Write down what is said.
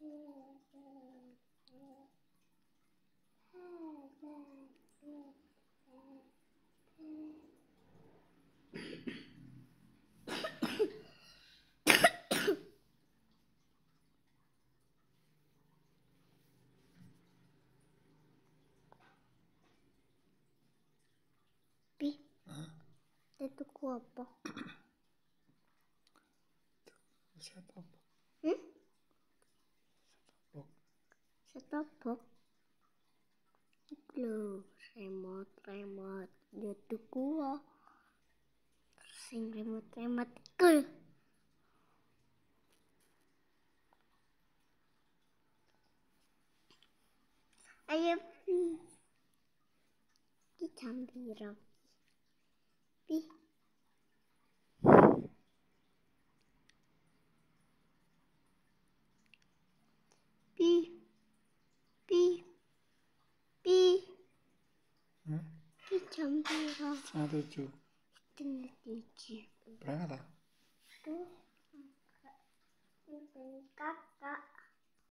Yeah. Ku apa? Set up Hmm? Set-top box. Lho, remote, remote. Ya tuku ah. Sing remote, remote iku. Ayo, Pi. Ki Piro? Setengah tujuh. Setengah tujuh. Berangkat? Tuh. Kakak. Ini kakak.